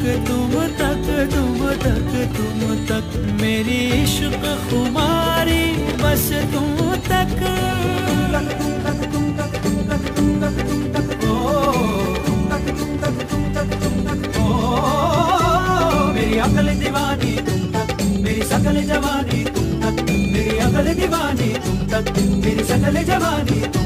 तक, तुम तक तुम तक तुम तक मेरी इश्क खुमारी, बस तुम तक। अकल दीवानी, तुम तक मेरी सकल जवानी, तुम तक मेरी अकल दीवानी, तुम तक मेरी सकल जवानी, तुम